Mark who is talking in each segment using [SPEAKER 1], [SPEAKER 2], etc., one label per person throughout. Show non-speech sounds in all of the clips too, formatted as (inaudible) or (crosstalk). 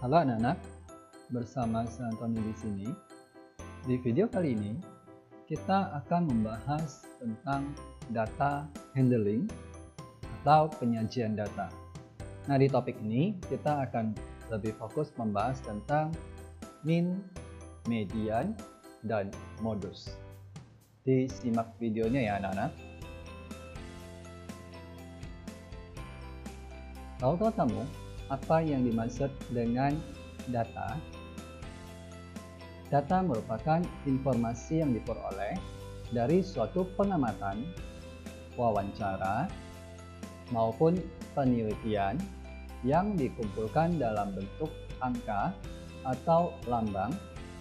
[SPEAKER 1] Halo anak-anak, bersama saya Antoni di sini. Di video kali ini, kita akan membahas tentang data handling atau penyajian data. Nah, di topik ini kita akan lebih fokus membahas tentang min, median, dan modus. Disimak videonya ya anak-anak. Tahukah kamu apa yang dimaksud dengan data? Data merupakan informasi yang diperoleh dari suatu pengamatan, wawancara, maupun penelitian yang dikumpulkan dalam bentuk angka atau lambang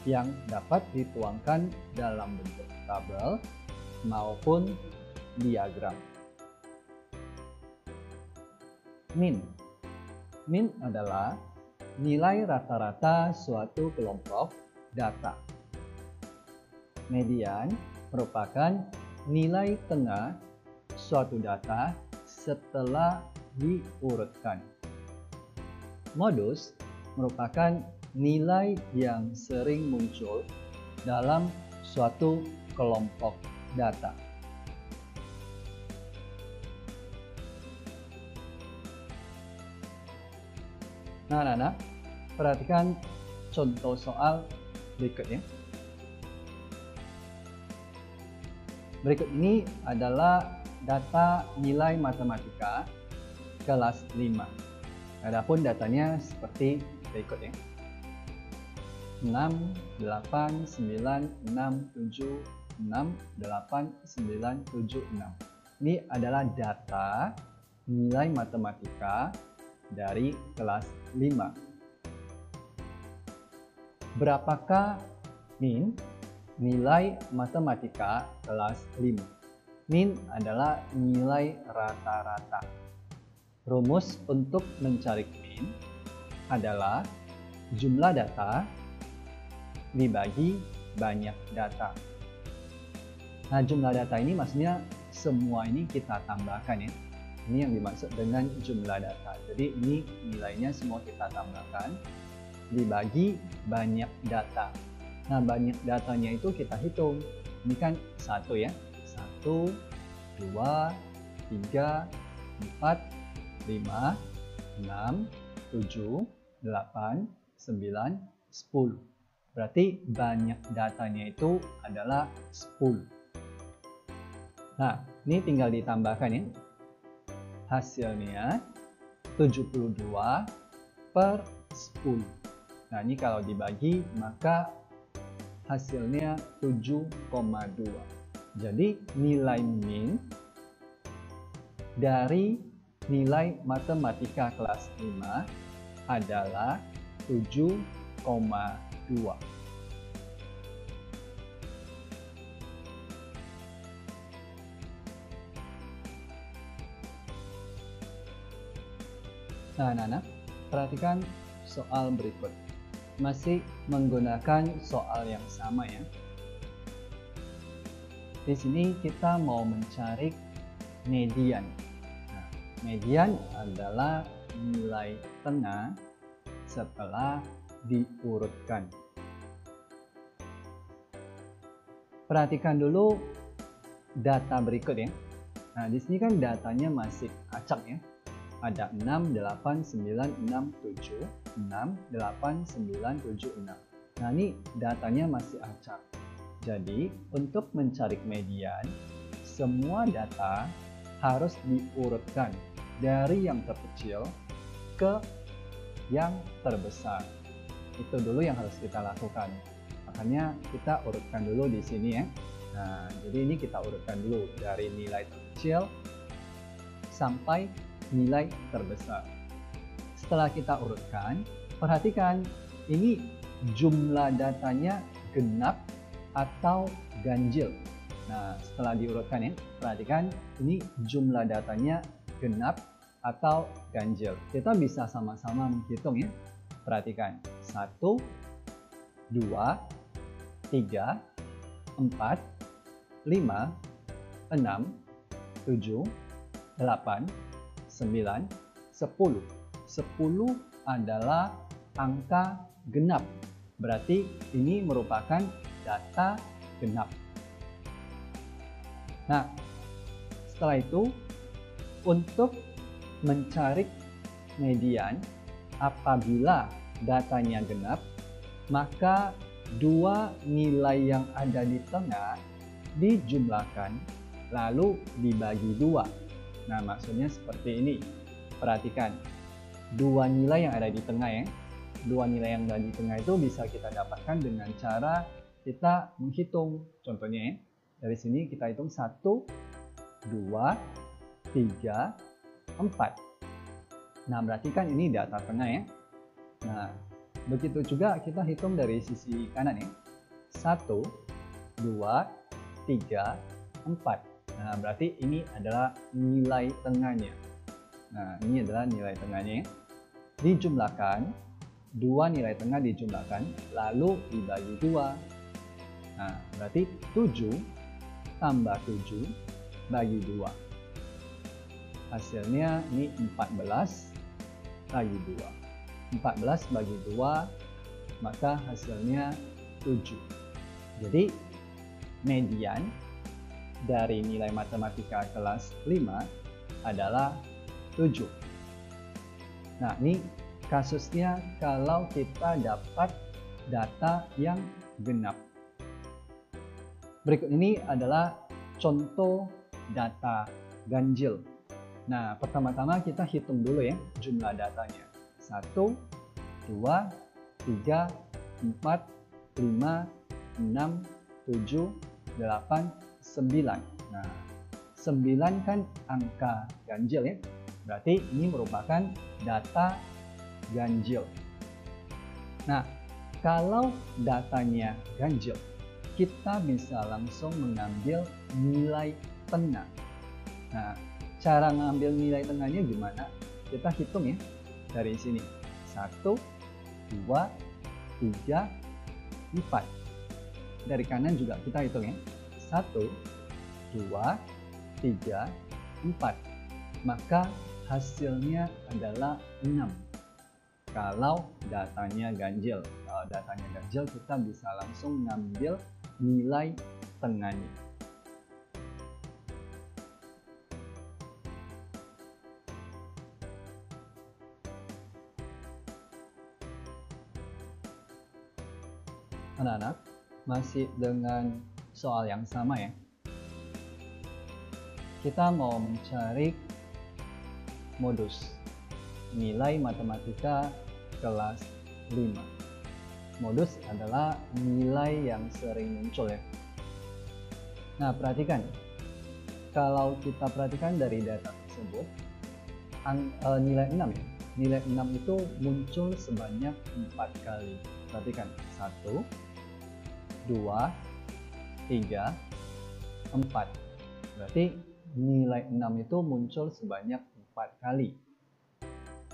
[SPEAKER 1] yang dapat dituangkan dalam bentuk tabel maupun diagram. Min Min adalah nilai rata-rata suatu kelompok data. Median merupakan nilai tengah suatu data setelah diurutkan. Modus merupakan nilai yang sering muncul dalam suatu kelompok data. Nah, anak-anak, perhatikan contoh soal berikutnya. Berikut ini adalah data nilai matematika kelas 5. Adapun datanya seperti berikut ya. 6, 8, 9, 6, 7, 6, 8, 9, 7, 6. Ini adalah data nilai matematika dari kelas 5. Berapakah min nilai matematika kelas 5? Min adalah nilai rata-rata. Rumus untuk mencari min adalah jumlah data dibagi banyak data. Nah, jumlah data ini maksudnya semua ini kita tambahkan ya. Ini yang dimaksud dengan jumlah data. Jadi ini nilainya semua kita tambahkan dibagi banyak data. Nah banyak datanya itu kita hitung. Ini kan satu ya. Satu, dua, tiga, empat, lima, enam, tujuh, delapan, sembilan, sepuluh. Berarti banyak datanya itu adalah 10. Nah, ini tinggal ditambahkan ya hasilnya 72 per 10. Nah, ini kalau dibagi maka hasilnya 7,2. Jadi nilai min dari nilai matematika kelas 5 adalah 7,2. Nah, anak-anak, perhatikan soal berikut. Masih menggunakan soal yang sama ya. Di sini kita mau mencari median. Nah, median adalah nilai tengah setelah diurutkan. Perhatikan dulu data berikut ya. Nah, di sini kan datanya masih acak ya ada 6, 8, 9, 6, 7, 6, 8, 9, 7, 6. Nah ini datanya masih acak. Jadi untuk mencari median, semua data harus diurutkan dari yang terkecil ke yang terbesar. Itu dulu yang harus kita lakukan. Makanya kita urutkan dulu di sini ya. Nah, jadi ini kita urutkan dulu dari nilai terkecil sampai nilai terbesar. Setelah kita urutkan, perhatikan ini jumlah datanya genap atau ganjil. Nah, setelah diurutkan ya, perhatikan ini jumlah datanya genap atau ganjil. Kita bisa sama-sama menghitung ya. Perhatikan, 1, 2, 3, 4, 5, 6, 7, 8, 9, 10. 10 adalah angka genap. Berarti ini merupakan data genap. Nah, setelah itu untuk mencari median apabila datanya genap, maka dua nilai yang ada di tengah dijumlahkan lalu dibagi dua. Nah, maksudnya seperti ini. Perhatikan, dua nilai yang ada di tengah ya. Dua nilai yang ada di tengah itu bisa kita dapatkan dengan cara kita menghitung. Contohnya ya, dari sini kita hitung 1, 2, 3, 4. Nah, berarti kan ini data tengah ya. Nah, begitu juga kita hitung dari sisi kanan ya. 1, 2, 3, 4. Nah, berarti ini adalah nilai tengahnya. Nah, ini adalah nilai tengahnya. Dijumlahkan, dua nilai tengah dijumlahkan, lalu dibagi dua. Nah, berarti 7 tambah 7 bagi 2. Hasilnya ini 14 bagi 2. 14 bagi 2, maka hasilnya 7. Jadi, median dari nilai matematika kelas 5 adalah 7. Nah, ini kasusnya kalau kita dapat data yang genap. Berikut ini adalah contoh data ganjil. Nah, pertama-tama kita hitung dulu ya jumlah datanya. 1, 2, 3, 4, 5, 6, 7, 8, 9. Nah, 9 kan angka ganjil ya. Berarti ini merupakan data ganjil. Nah, kalau datanya ganjil, kita bisa langsung mengambil nilai tengah. Nah, cara mengambil nilai tengahnya gimana? Kita hitung ya dari sini. 1, 2, 3, 4. Dari kanan juga kita hitung ya. 1, 2, 3, 4. Maka hasilnya adalah 6. Kalau datanya ganjil. Kalau datanya ganjil kita bisa langsung ngambil nilai tengahnya. Anak-anak, masih dengan soal yang sama ya. Kita mau mencari modus nilai matematika kelas 5. Modus adalah nilai yang sering muncul ya. Nah, perhatikan. Kalau kita perhatikan dari data tersebut, ang, e, nilai 6 ya. Nilai 6 itu muncul sebanyak 4 kali. Perhatikan, 1, 2, 3, 4. Berarti nilai 6 itu muncul sebanyak 4 kali.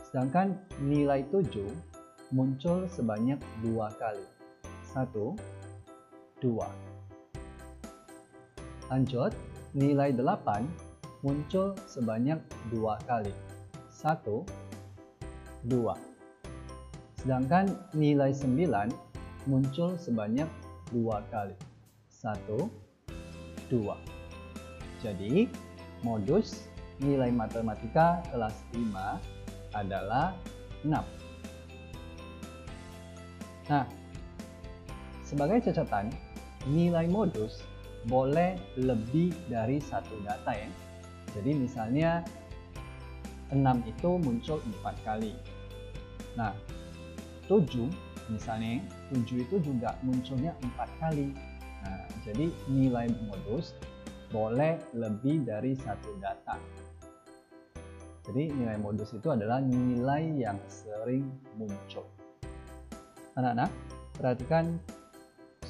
[SPEAKER 1] Sedangkan nilai 7 muncul sebanyak 2 kali. 1, 2. Lanjut, nilai 8 muncul sebanyak 2 kali. 1, 2. Sedangkan nilai 9 muncul sebanyak 2 kali. 1, 2. Jadi, modus nilai matematika kelas 5 adalah 6. Nah, sebagai catatan, nilai modus boleh lebih dari satu data ya. Jadi misalnya 6 itu muncul 4 kali. Nah, 7 misalnya 7 itu juga munculnya 4 kali. Nah, jadi nilai modus boleh lebih dari satu data. Jadi nilai modus itu adalah nilai yang sering muncul. Anak-anak, perhatikan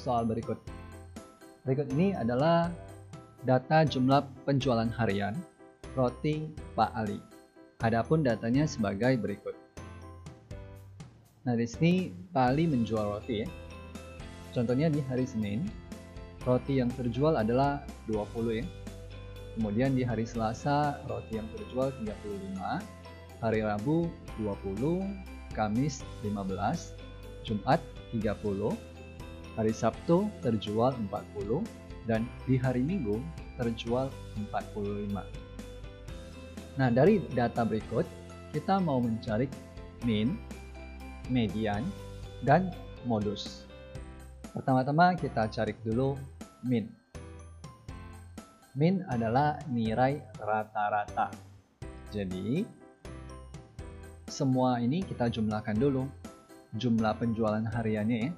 [SPEAKER 1] soal berikut. Berikut ini adalah data jumlah penjualan harian roti Pak Ali. Adapun datanya sebagai berikut. Nah, di sini Pak Ali menjual roti ya. Contohnya di hari Senin, roti yang terjual adalah 20 ya. Kemudian di hari Selasa roti yang terjual 35, hari Rabu 20, Kamis 15, Jumat 30, hari Sabtu terjual 40, dan di hari Minggu terjual 45. Nah, dari data berikut, kita mau mencari min, median, dan modus. Pertama-tama kita cari dulu min. Min adalah nilai rata-rata. Jadi, semua ini kita jumlahkan dulu. Jumlah penjualan hariannya ya.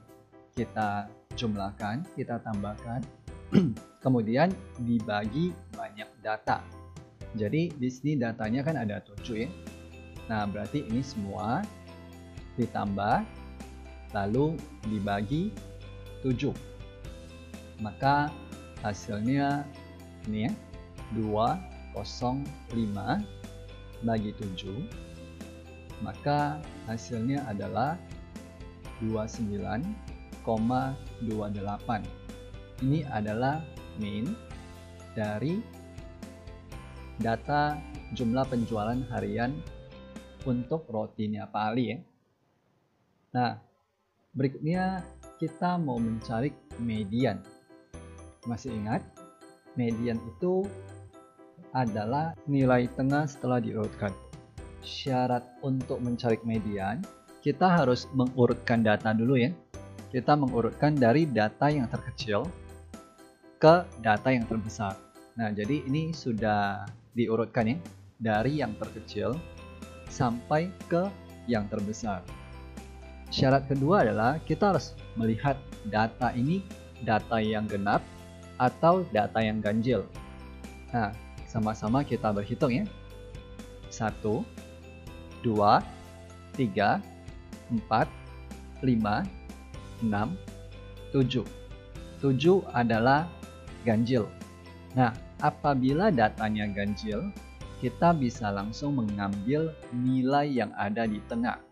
[SPEAKER 1] kita jumlahkan, kita tambahkan, (clears throat) kemudian dibagi banyak data. Jadi di sini datanya kan ada 7 ya. Nah, berarti ini semua ditambah lalu dibagi 7. Maka hasilnya ini ya 205 bagi 7 maka hasilnya adalah 29,28 ini adalah min dari data jumlah penjualan harian untuk rotinya Pak Ali ya. Nah, berikutnya kita mau mencari median. Masih ingat? Median itu adalah nilai tengah setelah diurutkan. Syarat untuk mencari median, kita harus mengurutkan data dulu ya. Kita mengurutkan dari data yang terkecil ke data yang terbesar. Nah, jadi ini sudah diurutkan ya dari yang terkecil sampai ke yang terbesar. Syarat kedua adalah kita harus melihat data ini data yang genap atau data yang ganjil. Nah, sama-sama kita berhitung ya. 1, 2, 3, 4, 5, 6, 7. 7 adalah ganjil. Nah, apabila datanya ganjil, kita bisa langsung mengambil nilai yang ada di tengah.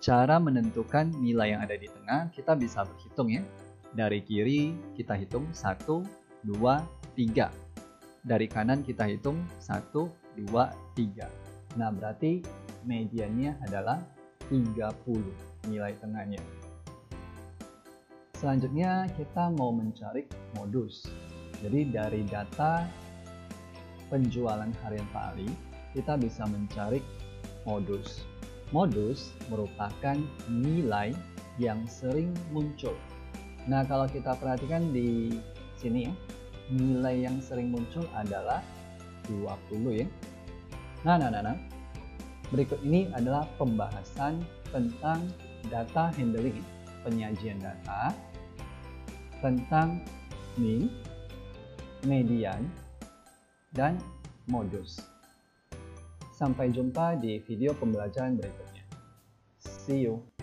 [SPEAKER 1] Cara menentukan nilai yang ada di tengah, kita bisa berhitung ya. Dari kiri kita hitung 1, 2, 3. Dari kanan kita hitung 1, 2, 3. Nah, berarti mediannya adalah 30 nilai tengahnya. Selanjutnya kita mau mencari modus. Jadi dari data penjualan harian Pak Ali, kita bisa mencari modus. Modus merupakan nilai yang sering muncul. Nah, kalau kita perhatikan di sini ya, nilai yang sering muncul adalah 20 ya. Nah, nah, nah, nah. Berikut ini adalah pembahasan tentang data handling, penyajian data, tentang min, median, dan modus. Sampai jumpa di video pembelajaran berikutnya. See you!